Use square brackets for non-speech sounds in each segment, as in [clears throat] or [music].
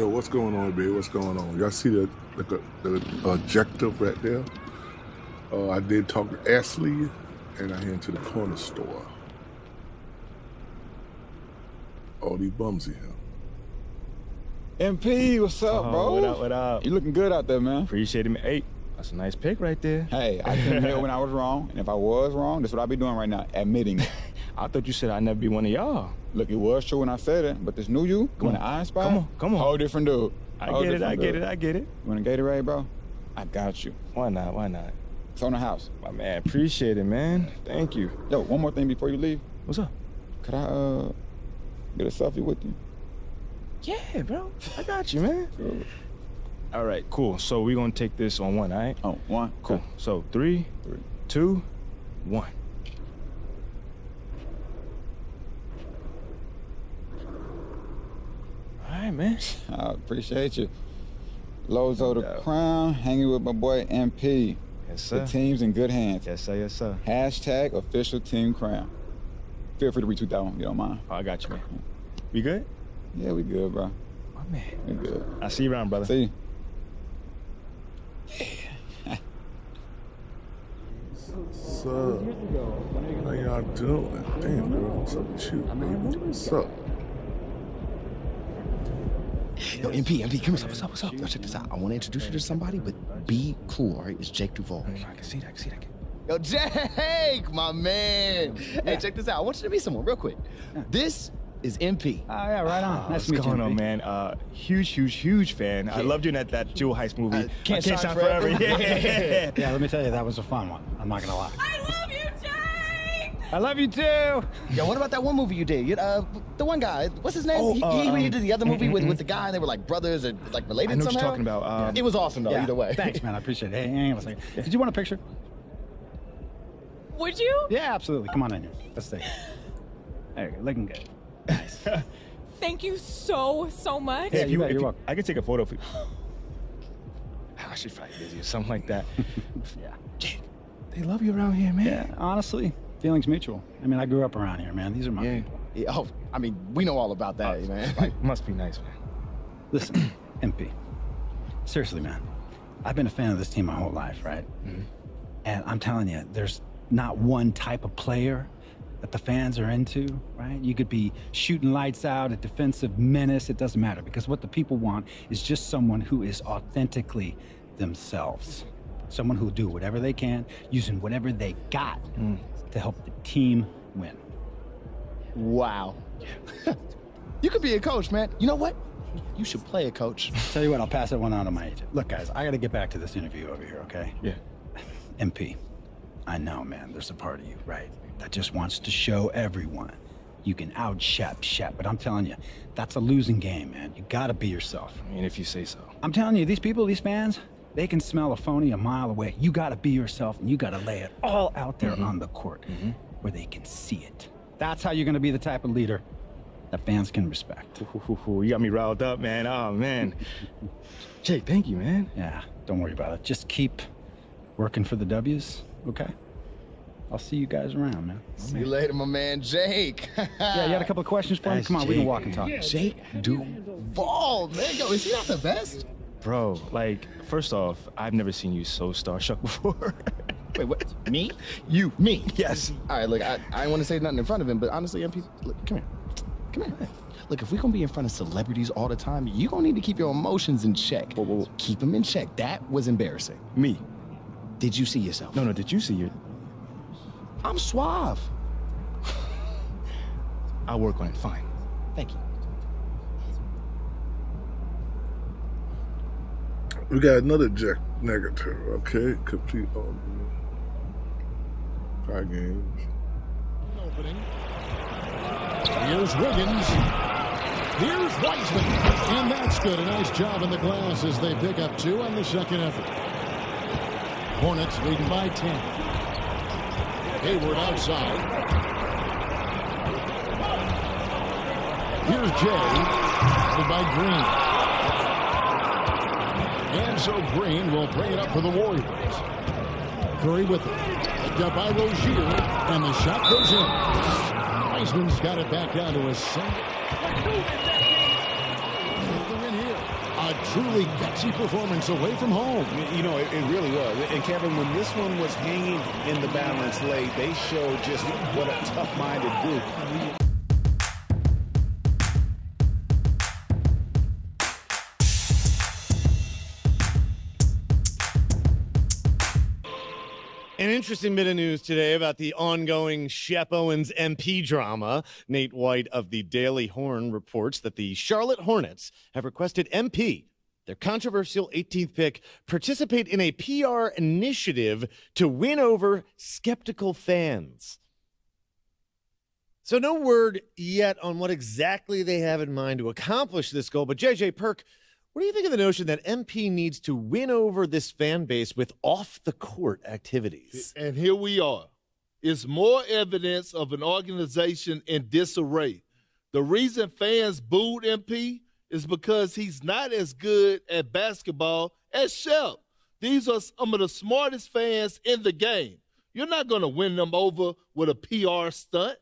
Yo, what's going on, baby? What's going on? Y'all see the the, the objective right there? Uh, I did talk to Ashley, and I head to the corner store. All these bums in here. MP, what's up, Oh, bro? what up, what up? You looking good out there, man. Appreciate it, man. Hey, that's a nice pick right there. Hey, I can admit [laughs] when I was wrong, and if I was wrong, that's what I be doing right now, admitting. I thought you said I'd never be one of y'all. Look, it was true when I said it, but this new you, Come when on. eye spot, Come on, come on. whole different dude. I Whole get it, I different get it, I get it. You want a Gatorade, bro? I got you. Why not? Why not? It's on the house. My man, appreciate it, man. Thank you. Yo, one more thing before you leave. What's up? Could I uh get a selfie with you? Yeah, bro. I got you, man. [laughs] All right, cool. So we're gonna take this on one, all right? Oh, one. Cool. Okay. So three, Three. two, one. Right, man. [laughs] I appreciate you. Lozo the doubt. Crown, hanging with my boy MP. Yes, sir. The team's in good hands. Yes, sir. Yes, sir. Hashtag official team crown. Feel free to retweet that one if you don't mind. Oh, I got you, man. We good? Yeah, we good, bro. My man. We good. I see you around, brother. See you. What's up? How y'all doing? Damn, girl, what's up with you, baby? What's up? Yo, MP, MP, come here. What's up? What's up? Yo, check this out. I want to introduce you to somebody, but be cool, all right? It's Jake Duvall. I can see that. I can see that. Yo, Jake, my man. Hey, check this out. I want you to meet someone real quick. This is MP. Oh, yeah, right on. nice What's to meet going you. on, MP. man? Uh, huge, huge, huge fan. I Yeah. loved you in that, that Jewel Heist movie. Uh, Can't I Shine Forever. Yeah, [laughs] yeah, yeah. Yeah, let me tell you, that was a fun one. I'm not gonna lie. I love you, Jake! I love you too. Yo, what about that one movie you did? You, uh, the one guy. What's his name? Oh, he, uh, he, he um, did the other movie with, with the guy. and They were like brothers and like related I know what somehow. you're talking about. Um, it was awesome though. Yeah, Either way. Thanks, man. I appreciate it. Hey, hang on a second. Did you want a picture? Would you? Yeah, absolutely. Come on in here. Let's take it. There you go. Looking good. Nice. [laughs] Thank you so, so much. Yeah, if you bet, if you're welcome. I could take a photo for you. [gasps] I should probably busy or something like that. [laughs] yeah. Jake, they love you around here, man. Yeah, honestly, feelings mutual. I mean, I grew up around here, man. These are my Yeah. people. Yeah, oh, I mean, we know all about that, oh, man. Like, [laughs] Must be nice, man. Listen, [clears throat] MP. Seriously, man. I've been a fan of this team my whole life, right? Mm-hmm. And I'm telling you, there's not one type of player that the fans are into, right? You could be shooting lights out, a defensive menace, it doesn't matter because what the people want is just someone who is authentically themselves. Someone who'll do whatever they can, using whatever they got mm. To help the team win. wow. [laughs] you could be a coach, man. You know what? You should play a coach. [laughs] Tell you what, I'll pass that one on to my agent. Look, guys, I got to get back to this interview over here, okay? Yeah. [sighs] MP, I know, man, there's a part of you, right, that just wants to show everyone you can out Shep Shep, but I'm telling you, that's a losing game, man. You gotta be yourself. I mean, if you say so. I'm telling you, these people, these fans, they can smell a phony a mile away. You gotta be yourself, and you gotta lay it all out there mm-hmm. on the court mm-hmm. where they can see it. That's how you're gonna be the type of leader that fans can respect. Ooh, you got me riled up, man. Oh, man. [laughs] Jake, thank you, man. Yeah, don't worry about it. Just keep working for the W's, okay? I'll see you guys around, man. See you later, my man, Jake. [laughs] Yeah, you had a couple of questions for me? That's Come on, we can walk and talk. Jake Duval, man. Yo, is he not the best? Bro, like, first off, I've never seen you so starstruck [laughs] before. Wait, what? Me? you. Me? Yes. All right, look, I, I want to say nothing in front of him, but honestly, MP, look, come here. Come here. Look, if we're going to be in front of celebrities all the time, you're going to need to keep your emotions in check. Whoa, whoa, whoa. Keep them in check. That was embarrassing. Me. Did you see yourself? No, no, did you see your... I'm suave. I'll work on it. Fine. Thank you. We got another Jack negative, okay? Complete all five games. opening. Here's Wiggins. Here's Wiseman. And that's good. A nice job in the glass as they pick up two on the second effort. Hornets leading by 10. Hayward outside. Here's Jay. By Green. And so Green will bring it up for the Warriors. Curry with it. Up by Rozier. And the shot goes in. Wiseman's got it back down to a in here. truly gutsy performance away from home. You know, it, it, really was. And Kevin, when this one was hanging in the balance late, they showed just what a tough-minded group. Interesting bit of news today about the ongoing Shep Owens MP drama. Nate White of the Daily Horn reports that the Charlotte Hornets have requested MP, their controversial 18th pick, participate in a PR initiative to win over skeptical fans. So, no word yet on what exactly they have in mind to accomplish this goal, but JJ Perk what do you think of the notion that MP needs to win over this fan base with off the court activities? And here we are. It's more evidence of an organization in disarray. The reason fans booed MP is because he's not as good at basketball as Shep. These are some of the smartest fans in the game. You're not going to win them over with a PR stunt.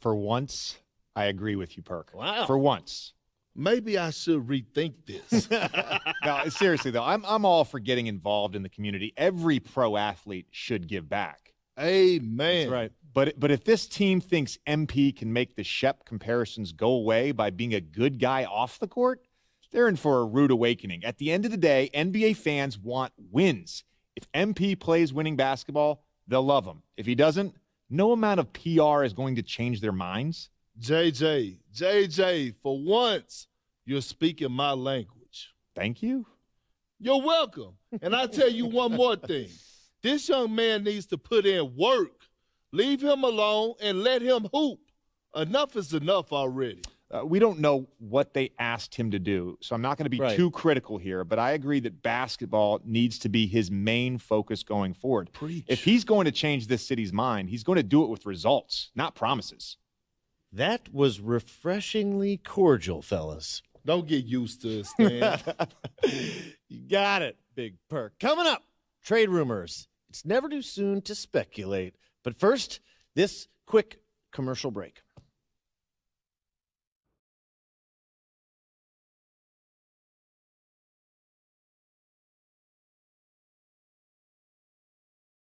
For once, I agree with you, Perk. Wow. For once maybe I should rethink this. [laughs] no, seriously though, I'm I'm all for getting involved in the community. Every pro athlete should give back. Amen. That's right. But but if this team thinks MP can make the Shep comparisons go away by being a good guy off the court, they're in for a rude awakening. At the end of the day, NBA fans want wins. If MP plays winning basketball, they'll love him. If he doesn't, no amount of PR is going to change their minds. JJ, JJ, for once, you're speaking my language. Thank you. You're welcome. And I tell you one more thing this young man needs to put in work. Leave him alone and let him hoop. Enough is enough already. Uh, we don't know what they asked him to do, so I'm not going to be right. too critical here, but I agree that basketball needs to be his main focus going forward. Preach. If he's going to change this city's mind, he's going to do it with results, not promises. That was refreshingly cordial, fellas. Don't get used to it, Stan. [laughs] [laughs] you got it, Big Perk. Coming up, trade rumors. It's never too soon to speculate. But first, this quick commercial break.